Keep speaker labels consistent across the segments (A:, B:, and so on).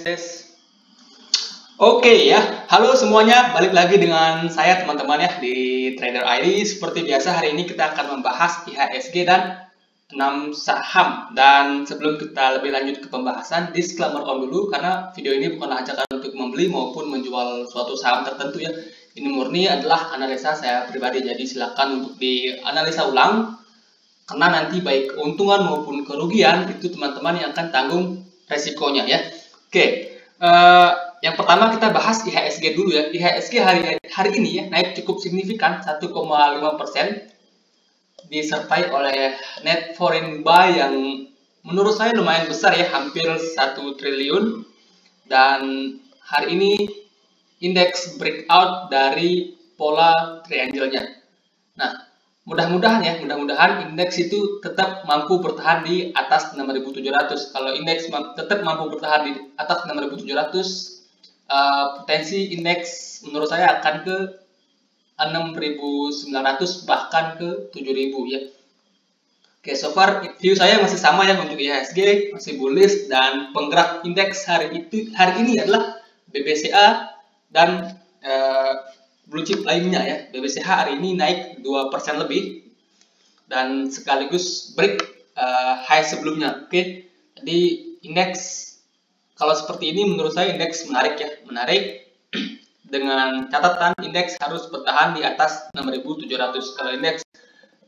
A: tes. Oke ya, halo semuanya, balik lagi dengan saya teman-teman ya di Trader ID. Seperti biasa hari ini kita akan membahas IHSG dan 6 saham. Dan sebelum kita lebih lanjut ke pembahasan, disclaimer on dulu karena video ini bukanlah ajakan untuk membeli maupun menjual suatu saham tertentu ya. Ini murni adalah analisa saya pribadi, jadi silakan untuk dianalisa ulang karena nanti baik keuntungan maupun kerugian itu teman-teman yang akan tanggung resikonya ya. Oke, uh, yang pertama kita bahas IHSG dulu ya. IHSG hari hari ini ya naik cukup signifikan 1,5 persen disertai oleh net foreign buy yang menurut saya lumayan besar ya hampir 1 triliun dan hari ini indeks breakout dari pola triangle-nya. Mudah-mudahan ya, mudah-mudahan indeks itu tetap mampu bertahan di atas 6700. Kalau indeks tetap mampu bertahan di atas 6700 uh, potensi indeks menurut saya akan ke 6.900 bahkan ke 7.000 ya. Oke, so far view saya masih sama ya untuk IHSG, masih bullish dan penggerak indeks hari itu hari ini adalah BBCA dan uh, blue chip lainnya ya. BBCH hari ini naik 2% lebih dan sekaligus break uh, high sebelumnya. Oke. Jadi indeks kalau seperti ini menurut saya indeks menarik ya, menarik dengan catatan indeks harus bertahan di atas 6700. Kalau indeks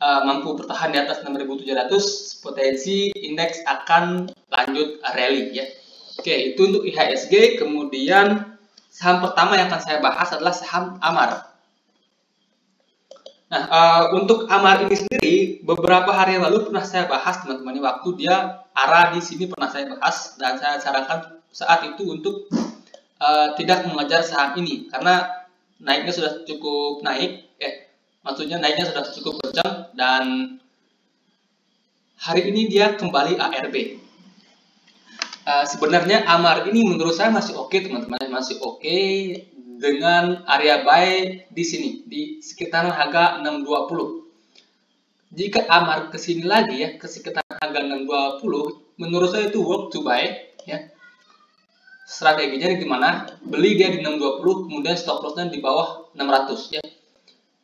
A: uh, mampu bertahan di atas 6700, potensi indeks akan lanjut rally ya. Oke, itu untuk IHSG. Kemudian saham pertama yang akan saya bahas adalah saham Amar. Nah, uh, untuk Amar ini sendiri, beberapa hari yang lalu pernah saya bahas teman-teman waktu dia arah di sini pernah saya bahas dan saya sarankan saat itu untuk uh, tidak mengejar saham ini karena naiknya sudah cukup naik eh maksudnya naiknya sudah cukup kencang dan hari ini dia kembali ARB uh, sebenarnya Amar ini menurut saya masih oke okay, teman-teman. Masih oke okay dengan area buy di sini di sekitaran harga 620 jika Amar ke sini lagi ya ke sekitar harga 620 menurut saya itu work to buy ya. Strateginya gimana? Beli dia di 620 kemudian stop lossnya di bawah 600 ya.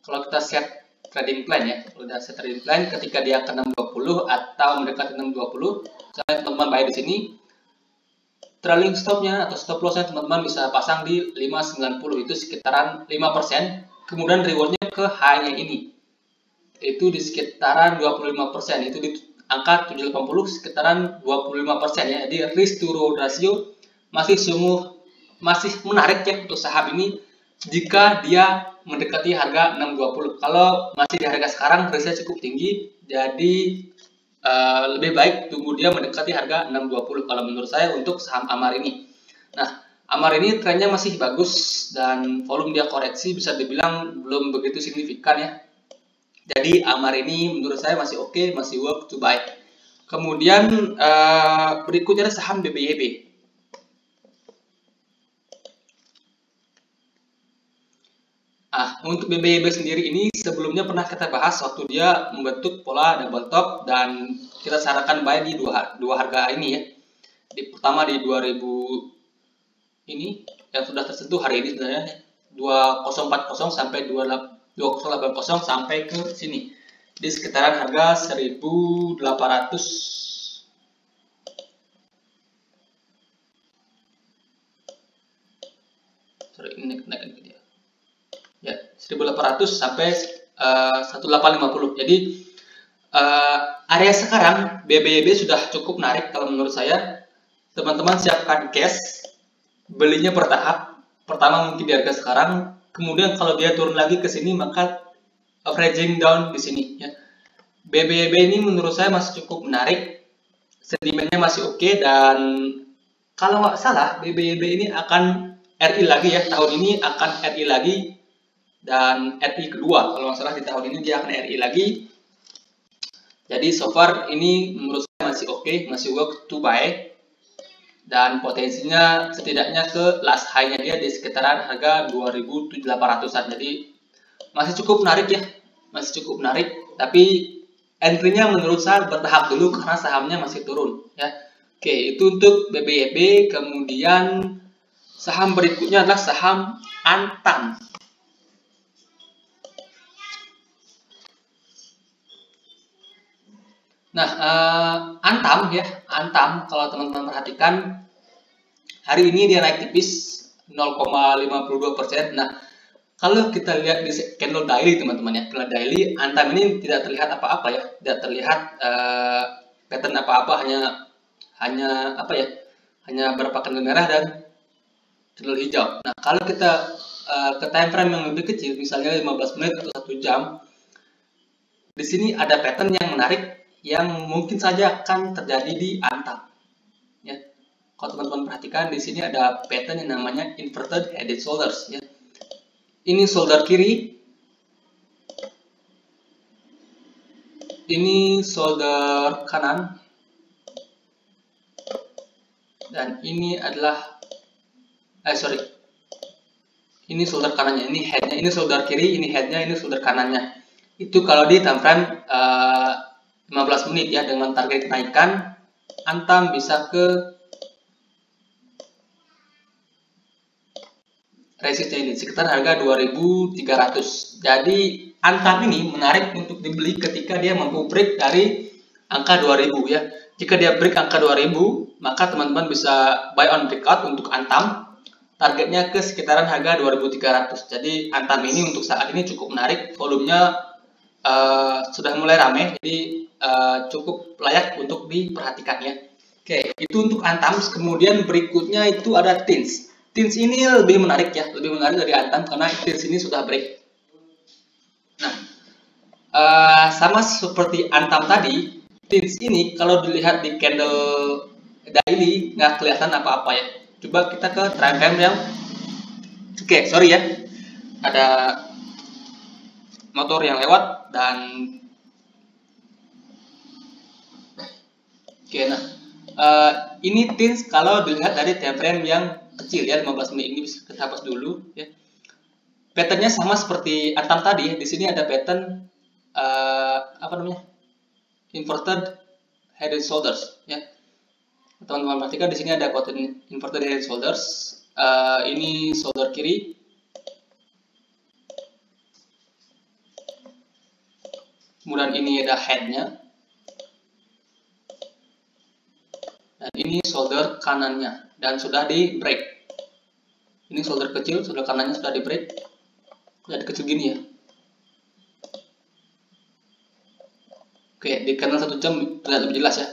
A: Kalau kita set trading plan ya kalau udah set trading plan ketika dia ke 620 atau mendekati 620 saya teman-teman bayar di sini trailing stopnya atau stop lossnya teman-teman bisa pasang di 590 itu sekitaran 5% kemudian rewardnya ke high nya ini. Itu di sekitaran 25% itu di angka 780 sekitaran 25% ya. Jadi risk to reward ratio masih sungguh masih menarik ya untuk saham ini jika dia mendekati harga 620. Kalau masih di harga sekarang risknya cukup tinggi, jadi uh, lebih baik tunggu dia mendekati harga 620 kalau menurut saya untuk saham Amar ini. Nah, Amar ini trennya masih bagus dan volume dia koreksi bisa dibilang belum begitu signifikan ya. Jadi Amar ini menurut saya masih oke, okay, masih work to buy. Kemudian uh, berikutnya saham BBYB. Ah, untuk BBYB sendiri ini sebelumnya pernah kita bahas waktu dia membentuk pola double top dan kita sarankan buy di dua, dua harga ini ya. Di, pertama di 2000 ini yang sudah tersentuh hari ini sebenarnya 2040 sampai 2080 sampai ke sini. Di sekitaran harga 1800 sorry ini 1800 sampai uh, 1850 jadi uh, area sekarang BBB sudah cukup narik kalau menurut saya. Teman-teman siapkan cash belinya bertahap. Pertama mungkin di harga sekarang. Kemudian kalau dia turun lagi ke sini maka averaging down di sini ya. BBB ini menurut saya masih cukup menarik. Sentimennya masih oke okay, dan kalau nggak salah BBB ini akan RI lagi ya. Tahun ini akan RI lagi dan RI kedua kalau nggak salah di tahun ini dia akan RI lagi. Jadi so far ini menurut saya masih oke okay, masih work to buy. Dan potensinya setidaknya ke last high-nya dia di sekitaran harga 2800-an jadi masih cukup menarik ya masih cukup menarik. Tapi entry-nya menurut saya bertahap dulu karena sahamnya masih turun ya. Oke, itu untuk BBYB. Kemudian saham berikutnya adalah saham Antam. Nah, uh, Antam ya, Antam kalau teman-teman perhatikan hari ini dia naik tipis 0,52%. Nah, kalau kita lihat di candle daily teman-teman ya, candle daily Antam ini tidak terlihat apa-apa ya, tidak terlihat uh, pattern apa-apa hanya hanya apa ya? Hanya berapa candle merah dan candle hijau. Nah, kalau kita uh, ke time frame yang lebih kecil, misalnya 15 menit atau 1 jam, di sini ada pattern yang menarik yang mungkin saja akan terjadi di Antam. Ya. Kalau teman-teman perhatikan di sini ada pattern yang namanya inverted headed shoulders ya. Ini shoulder kiri. Ini shoulder kanan. Dan ini adalah eh sorry. Ini shoulder kanannya, ini headnya, ini shoulder kiri, ini headnya, ini shoulder kanannya. Itu kalau di time uh, 15 menit ya dengan target kenaikan. Antam bisa ke resisten ini sekitar harga 2300 jadi Antam ini menarik untuk dibeli ketika dia mampu break dari angka 2000 ya. Jika dia break angka 2000 maka teman-teman bisa buy on breakout untuk Antam. Targetnya ke sekitaran harga 2300 jadi Antam ini untuk saat ini cukup menarik. Volumenya uh, sudah mulai ramai jadi uh, cukup layak untuk diperhatikan ya. Oke, itu untuk Antam. Kemudian berikutnya itu ada Tins. Tins ini lebih menarik ya, lebih menarik dari Antam karena Tins ini sudah break. Nah, uh, sama seperti Antam tadi, Tins ini kalau dilihat di candle daily nggak kelihatan apa-apa ya. Coba kita ke time yang Oke, okay, sorry ya. Ada motor yang lewat dan Oke, nah uh, ini tins kalau dilihat dari time frame yang kecil ya 15 menit ini bisa kita hapus dulu ya. Patternnya sama seperti atam tadi. Di sini ada pattern uh, apa namanya inverted head and shoulders ya. Teman-teman perhatikan di sini ada pattern inverted head and shoulders. Uh, ini shoulder kiri. Kemudian ini ada headnya. Dan ini solder kanannya. Dan sudah di break. Ini solder kecil solder kanannya sudah di break. Lihat kecil gini ya. Oke di kanal satu jam terlihat lebih jelas ya.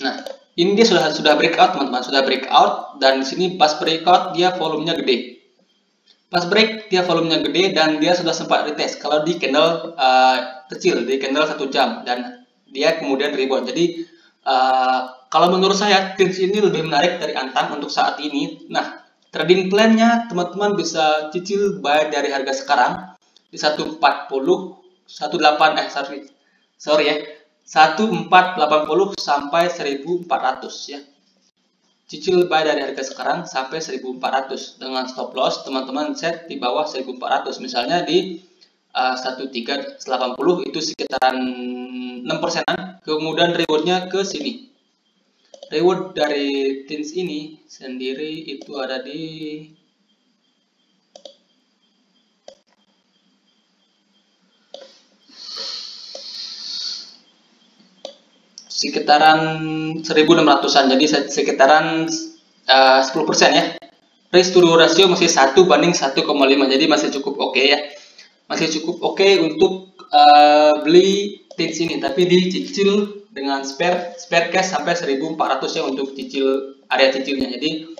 A: Nah ini dia sudah sudah breakout teman-teman. Sudah breakout dan di sini pas breakout dia volumenya gede Pas break dia volumenya gede dan dia sudah sempat retest kalau di candle uh, kecil di candle satu jam dan dia kemudian rebound. Jadi uh, kalau menurut saya tips ini lebih menarik dari Antam untuk saat ini. Nah trading plannya teman-teman bisa cicil buy dari harga sekarang di 140 18 eh sorry sorry ya 1480 sampai 1400 ya cicil buy dari harga sekarang sampai 1400 dengan stop loss teman-teman set di bawah 1400 misalnya di uh, 1380 itu sekitaran 6 persenan. Kemudian rewardnya ke sini. Reward dari tins ini sendiri itu ada di sekitaran 1600-an jadi sekitaran uh, 10% ya. Risk to ratio masih 1 banding 1,5 jadi masih cukup oke okay ya. Masih cukup oke okay untuk uh, beli tins ini tapi dicicil dengan spare spare cash sampai 1400 ya untuk cicil area cicilnya. Jadi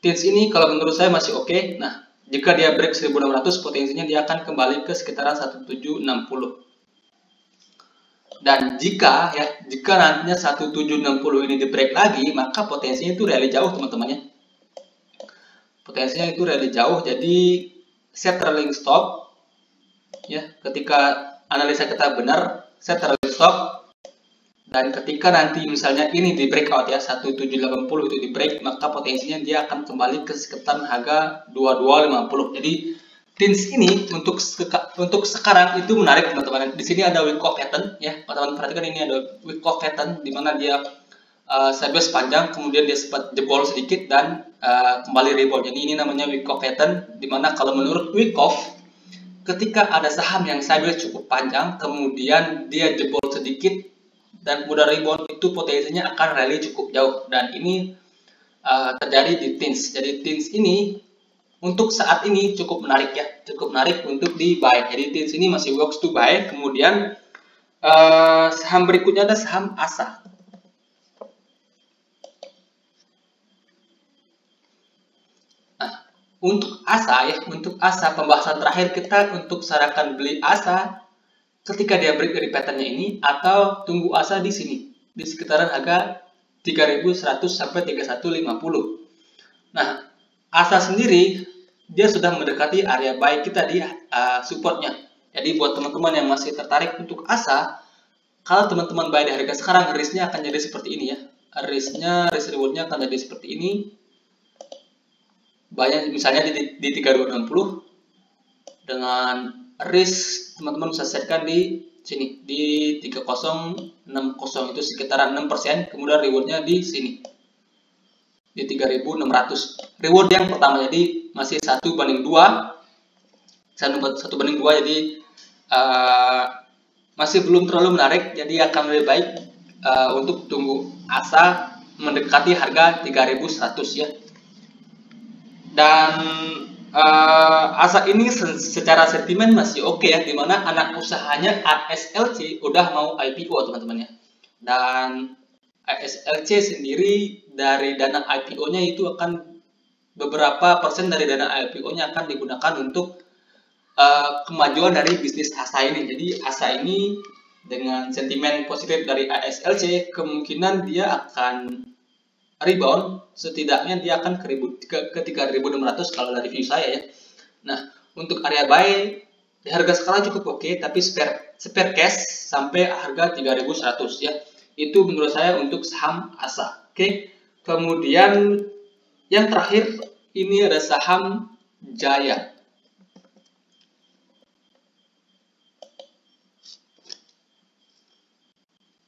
A: tins ini kalau menurut saya masih oke. Okay. nah jika dia break 1600 potensinya dia akan kembali ke sekitaran 1760 dan jika ya jika nantinya 1760 ini di break lagi, maka potensinya itu rally jauh teman-teman ya. Potensinya itu rally jauh, jadi set trailing stop ya. Ketika analisa kita benar, set trailing stop dan ketika nanti misalnya ini di breakout ya 1780 itu di break maka potensinya dia akan kembali ke sekitar harga 2250 jadi Teens ini untuk untuk sekarang itu menarik teman-teman. Di sini ada Wyckoff pattern ya. Teman-teman perhatikan ini ada Wyckoff pattern di mana dia uh, sideways panjang, kemudian dia sempat jebol sedikit dan uh, kembali rebound. Jadi ini namanya Wyckoff pattern di mana kalau menurut Wyckoff ketika ada saham yang sideways cukup panjang, kemudian dia jebol sedikit dan mudah rebound itu potensinya akan rally cukup jauh dan ini uh, terjadi di teens. Jadi teens ini untuk saat ini cukup menarik ya, cukup menarik untuk di buy. Jadi di sini masih works to buy. Kemudian uh, saham berikutnya ada saham ASA. Nah, untuk ASA ya, untuk ASA pembahasan terakhir kita untuk sarankan beli ASA ketika dia break dari patternnya ini atau tunggu ASA di sini di sekitaran harga 3100 sampai 3150. Nah, ASA sendiri dia sudah mendekati area buy kita di uh, supportnya. Jadi buat teman-teman yang masih tertarik untuk asa, kalau teman-teman buy di harga sekarang, risknya akan jadi seperti ini ya. Risknya, risk rewardnya akan jadi seperti ini. Banyak misalnya di, di 3260 dengan risk teman-teman bisa setkan di sini di 3060 itu sekitaran 6% kemudian rewardnya di sini di 3600 reward yang pertama jadi masih satu banding dua. Satu banding dua jadi uh, masih belum terlalu menarik jadi akan lebih baik uh, untuk tunggu asa mendekati harga 3100 ya. Dan uh, asa ini secara sentimen masih oke okay ya di mana anak usahanya ASLC udah mau IPO teman-teman ya. Dan ASLC sendiri dari dana IPO-nya itu akan beberapa persen dari dana IPO-nya akan digunakan untuk uh, kemajuan dari bisnis ASA ini. Jadi ASA ini dengan sentimen positif dari ASLC kemungkinan dia akan rebound setidaknya dia akan ke, ke, ke 3600 kalau dari view saya ya. Nah, untuk area buy di harga sekarang cukup oke okay, tapi spare spare cash sampai harga 3100 ya itu menurut saya untuk saham ASA. Oke. Kemudian yang terakhir ini ada saham Jaya.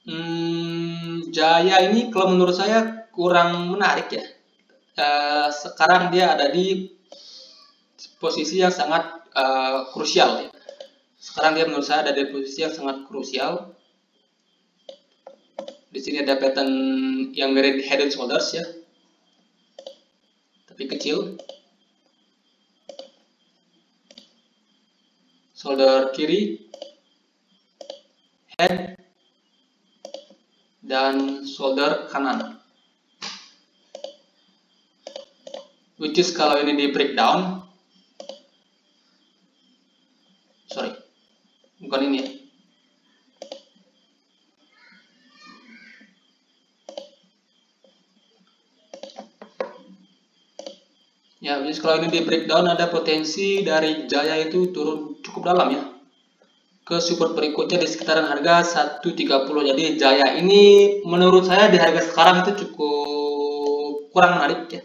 A: Hmm, Jaya ini kalau menurut saya kurang menarik ya. Uh, sekarang dia ada di posisi yang sangat uh, krusial ya. Sekarang dia menurut saya ada di posisi yang sangat krusial di sini ada pattern yang mirip head and shoulders ya. Tapi kecil. Shoulder kiri, head, dan shoulder kanan. Which is kalau ini di breakdown, sorry, bukan ini ya. Ya, jadi kalau ini di breakdown ada potensi dari Jaya itu turun cukup dalam ya. Ke support berikutnya di sekitaran harga 130. Jadi Jaya ini menurut saya di harga sekarang itu cukup kurang menarik ya.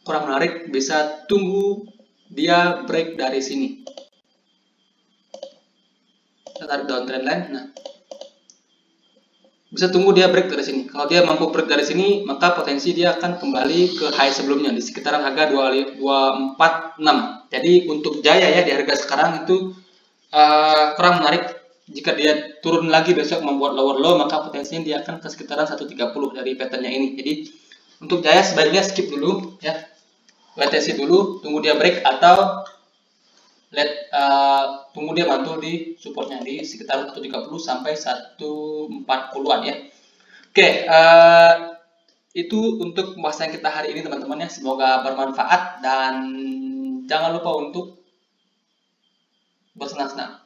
A: Kurang menarik, bisa tunggu dia break dari sini. Kita tarik downtrend line. Nah, bisa tunggu dia break dari sini. Kalau dia mampu break dari sini, maka potensi dia akan kembali ke high sebelumnya di sekitaran harga 246. Jadi untuk Jaya ya di harga sekarang itu uh, kurang menarik. Jika dia turun lagi besok membuat lower low, maka potensinya dia akan ke sekitaran 130 dari patternnya ini. Jadi untuk Jaya sebaiknya skip dulu ya. WTC dulu, tunggu dia break atau let uh, tunggu dia di supportnya di sekitar 130 sampai 140-an ya. Oke, okay, uh, eh, itu untuk pembahasan kita hari ini teman-teman ya. Semoga bermanfaat dan jangan lupa untuk bersenang-senang.